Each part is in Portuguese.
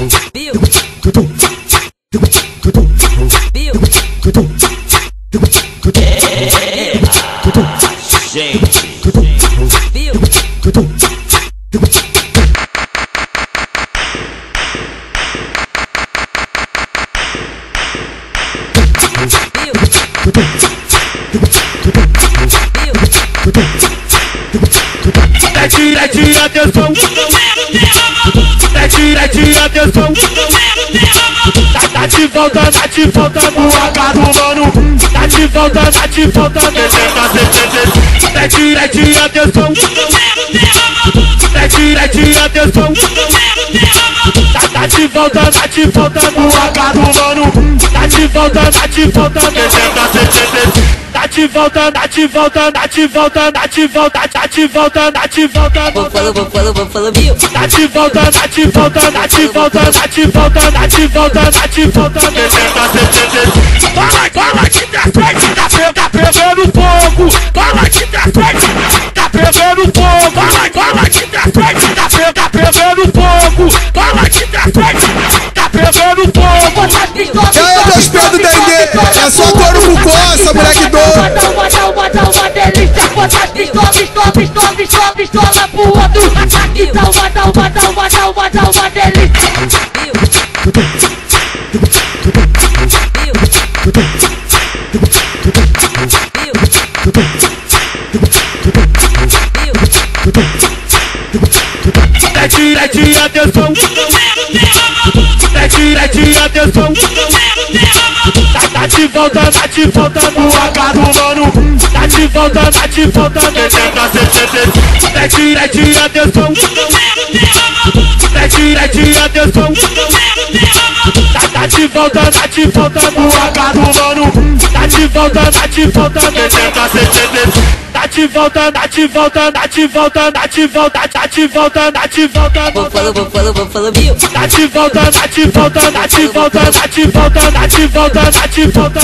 Viu? Viu? Gente, Viu? Viu? Mete, mete, atenção. Mete, mete, atenção. Tá, tá de volta, tá de volta no H mano. Tá de volta, tá de volta no Mete, mete, atenção. Mete, mete, atenção. Tá, tá de volta, tá de volta no H mano. Tá de volta, tá de volta Tá de volta, tá de volta, tá de volta, tá de volta, tá de volta, tá de volta. Vou falou, vou falou, vou falou, viu? Tá de volta, tá de volta, tá de volta, tá de volta, tá de volta, tá de volta. Fala, fala aqui da frente, tá, pe- tá pegando fogo. Fala aqui da frente, tá pegando fogo. Fala, fala aqui da frente, tá, pe- tá pegando fogo. Fala aqui da frente, tá pegando fogo. E aí, meus pedos Dendê? É só couro com coça, moleque Bota pistola, pistola, pistola, pistola, pistola pro outro Ataque, dá uma, dá uma, dá uma, dá uma, dá uma? Viu? Mete, mete, atenção. Mete, mete, atenção. Tá de volta, tá de volta no H do mano. Tá de volta, tá de volta Mete, mete, atenção. Mete, mete, atenção. Tá, tá de volta, tá de volta no H do mano. Tá de volta, tá de volta Tá de volta, tá de volta, tá de volta, tá de volta, tá de volta, tá de volta. Vou falou, vou falou, vou falou, viu? Tá de volta, tá de volta, tá de volta, tá de volta, tá de volta, tá de volta.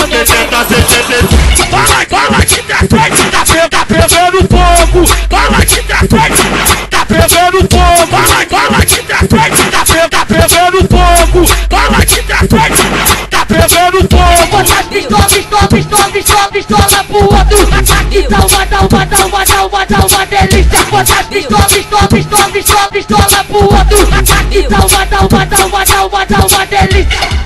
Fala, fala fogo. Aqui da frente, tá pegando fogo. Fala aqui da frente, tá, pe- tá pegando fogo. Aqui da frente, tá pegando fogo. Bota pistola, pistola, pistola, pistola, pistola pro outro Ataque, dá uma, dá uma, dá uma, dá uma, dá uma delícia Bota pistola, pistola, pistola, pistola, pistola pro outro Ataque, dá uma, dá uma, dá uma, dá uma, dá uma delícia